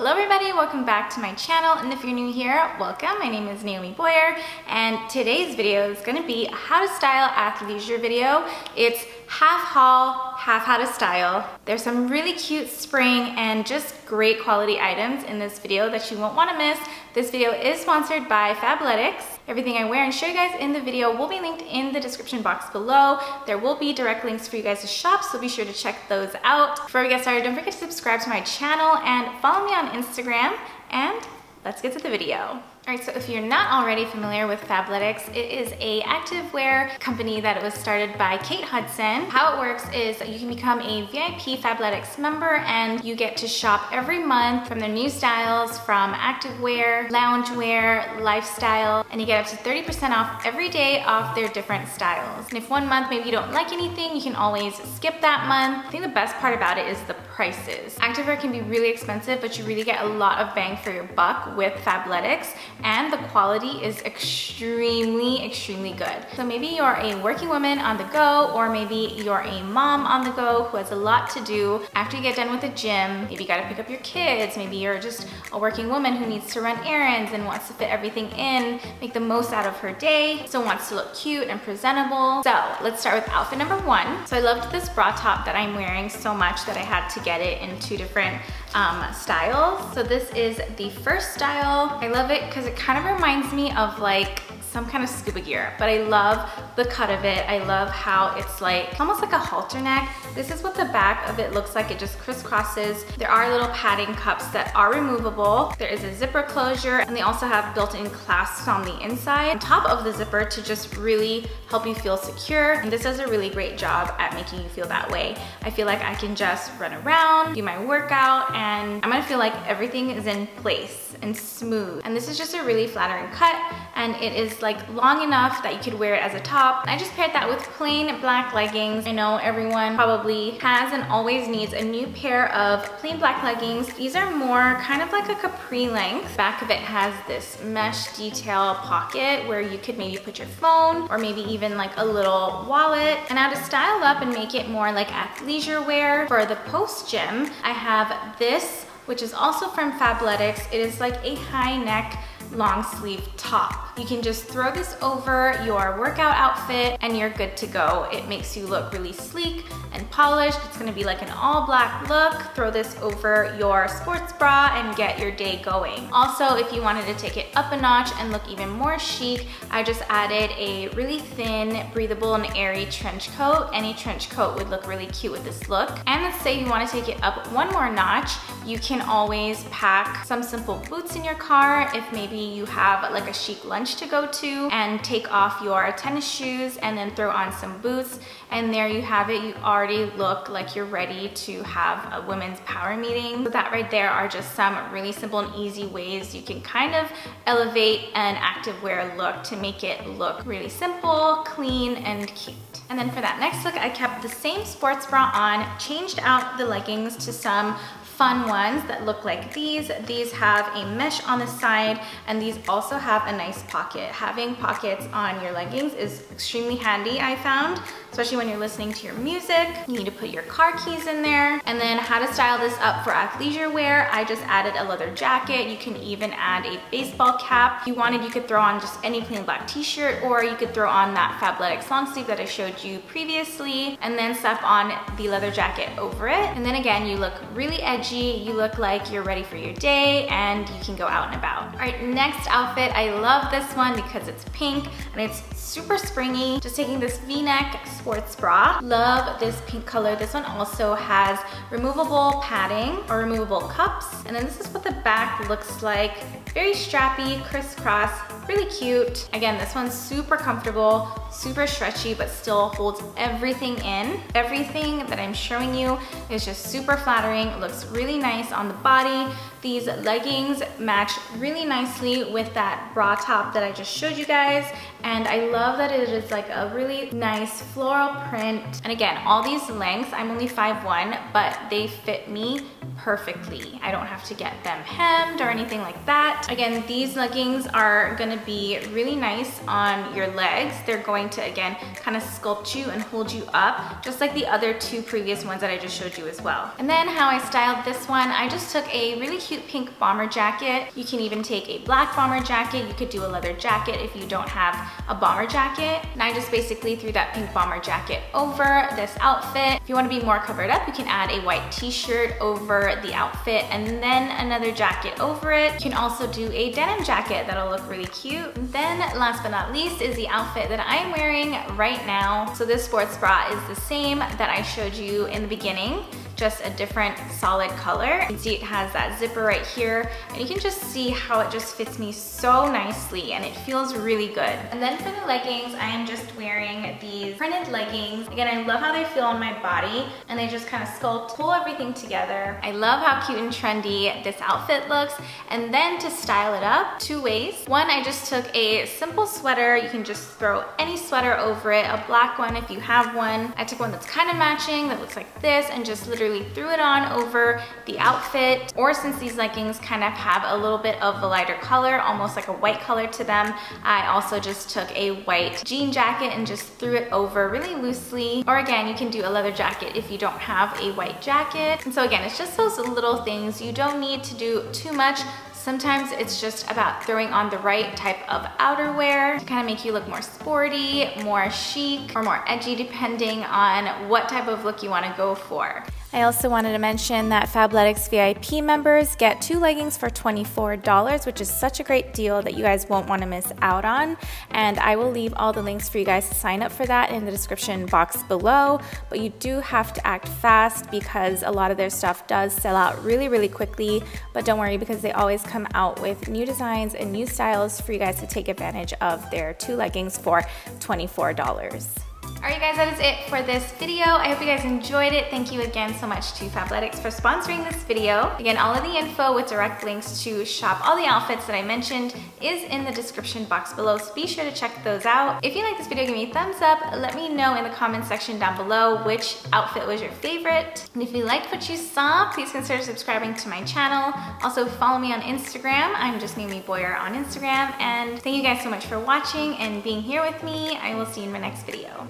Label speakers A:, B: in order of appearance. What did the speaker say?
A: Hello everybody, welcome back to my channel and if you're new here, welcome. My name is Naomi Boyer and today's video is gonna be a how to style athleisure video. It's half haul, half how to style. There's some really cute spring and just great quality items in this video that you won't wanna miss. This video is sponsored by Fabletics. Everything I wear and show you guys in the video will be linked in the description box below. There will be direct links for you guys to shop, so be sure to check those out. Before we get started, don't forget to subscribe to my channel and follow me on Instagram, and let's get to the video. All right, so if you're not already familiar with Fabletics, it is a activewear company that was started by Kate Hudson. How it works is that you can become a VIP Fabletics member and you get to shop every month from their new styles from activewear, loungewear, lifestyle, and you get up to 30% off every day off their different styles. And if one month maybe you don't like anything, you can always skip that month. I think the best part about it is the prices. Activewear can be really expensive, but you really get a lot of bang for your buck with Fabletics and the quality is extremely, extremely good. So maybe you're a working woman on the go, or maybe you're a mom on the go who has a lot to do. After you get done with the gym, maybe you gotta pick up your kids, maybe you're just a working woman who needs to run errands and wants to fit everything in, make the most out of her day, so wants to look cute and presentable. So let's start with outfit number one. So I loved this bra top that I'm wearing so much that I had to get it in two different um, styles. So this is the first style. I love it because it kind of reminds me of like some kind of scuba gear, but I love the cut of it. I love how it's like, almost like a halter neck. This is what the back of it looks like. It just crisscrosses. There are little padding cups that are removable. There is a zipper closure and they also have built-in clasps on the inside on top of the zipper to just really help you feel secure. And this does a really great job at making you feel that way. I feel like I can just run around, do my workout, and I'm gonna feel like everything is in place and smooth. And this is just a really flattering cut and it is like long enough that you could wear it as a top. I just paired that with plain black leggings. I know everyone probably has and always needs a new pair of plain black leggings. These are more kind of like a capri length. Back of it has this mesh detail pocket where you could maybe put your phone or maybe even like a little wallet. And now to style up and make it more like athleisure wear for the post gym, I have this which is also from Fabletics. It is like a high neck long sleeve top. You can just throw this over your workout outfit and you're good to go. It makes you look really sleek and polished. It's gonna be like an all black look. Throw this over your sports bra and get your day going. Also, if you wanted to take it up a notch and look even more chic, I just added a really thin, breathable and airy trench coat. Any trench coat would look really cute with this look. And let's say you wanna take it up one more notch, you can always pack some simple boots in your car if maybe you have like a chic lunch to go to and take off your tennis shoes and then throw on some boots and there you have it. You already look like you're ready to have a women's power meeting. So that right there are just some really simple and easy ways you can kind of elevate an activewear look to make it look really simple, clean, and cute. And then for that next look, I kept the same sports bra on, changed out the leggings to some fun ones that look like these. These have a mesh on the side and these also have a nice pocket. Having pockets on your leggings is extremely handy, I found, especially when you're listening to your music. You need to put your car keys in there. And then how to style this up for athleisure wear, I just added a leather jacket. You can even add a baseball cap. If you wanted, you could throw on just any plain black t-shirt or you could throw on that Fabletics long sleeve that I showed you previously and then slap on the leather jacket over it. And then again, you look really edgy energy, you look like you're ready for your day and you can go out and about. All right, next outfit, I love this one because it's pink and it's super springy. Just taking this v-neck sports bra. Love this pink color. This one also has removable padding or removable cups. And then this is what the back looks like. Very strappy, crisscross, really cute. Again, this one's super comfortable, super stretchy, but still holds everything in. Everything that I'm showing you is just super flattering, looks really nice on the body. These leggings match really nicely with that bra top that I just showed you guys. And I love that it is like a really nice floral print. And again, all these lengths, I'm only 5'1", but they fit me perfectly. I don't have to get them hemmed or anything like that. Again, these leggings are gonna be really nice on your legs. They're going to, again, kind of sculpt you and hold you up, just like the other two previous ones that I just showed you as well. And then how I styled this one, I just took a really cute pink bomber jacket. You can even take a black bomber jacket. You could do a leather jacket if you don't have a bomber jacket. And I just basically threw that pink bomber jacket over this outfit. If you wanna be more covered up, you can add a white t-shirt over the outfit and then another jacket over it. You can also do a denim jacket that'll look really cute. Then last but not least is the outfit that I'm wearing right now. So this sports bra is the same that I showed you in the beginning just a different solid color. You can see it has that zipper right here and you can just see how it just fits me so nicely and it feels really good. And then for the leggings, I am just wearing these printed leggings. Again, I love how they feel on my body and they just kind of sculpt, pull everything together. I love how cute and trendy this outfit looks. And then to style it up, two ways. One, I just took a simple sweater. You can just throw any sweater over it, a black one if you have one. I took one that's kind of matching that looks like this and just literally literally threw it on over the outfit or since these leggings kind of have a little bit of a lighter color, almost like a white color to them, I also just took a white jean jacket and just threw it over really loosely. Or again, you can do a leather jacket if you don't have a white jacket. And so again, it's just those little things. You don't need to do too much. Sometimes it's just about throwing on the right type of outerwear to kind of make you look more sporty, more chic, or more edgy depending on what type of look you want to go for. I also wanted to mention that Fabletics VIP members get two leggings for $24, which is such a great deal that you guys won't want to miss out on. And I will leave all the links for you guys to sign up for that in the description box below. But you do have to act fast because a lot of their stuff does sell out really, really quickly. But don't worry because they always come out with new designs and new styles for you guys to take advantage of their two leggings for $24. Alright guys, that is it for this video. I hope you guys enjoyed it. Thank you again so much to Fabletics for sponsoring this video. Again, all of the info with direct links to shop all the outfits that I mentioned is in the description box below, so be sure to check those out. If you like this video, give me a thumbs up. Let me know in the comments section down below which outfit was your favorite. And if you liked what you saw, please consider subscribing to my channel. Also follow me on Instagram. I'm just Naomi Boyer on Instagram. And thank you guys so much for watching and being here with me. I will see you in my next video.